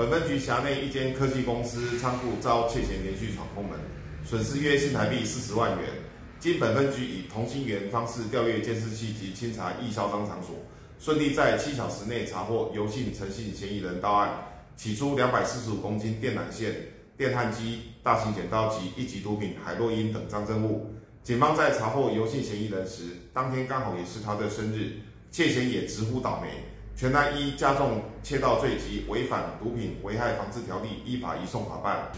本分局辖内一间科技公司仓库遭窃嫌连续闯空门，损失约新台币四十万元。经本分局以同心圆方式调阅监视器及清查易销赃场所，顺利在七小时内查获游姓诚信嫌疑人到案，起出两百四十五公斤电缆线、电焊机、大型剪刀及一级毒品海洛因等赃证物。警方在查获游姓嫌疑人时，当天刚好也是他的生日，窃嫌也直呼倒霉，全案一加重窃盗罪及违反毒品危害防治条例依法移送法办。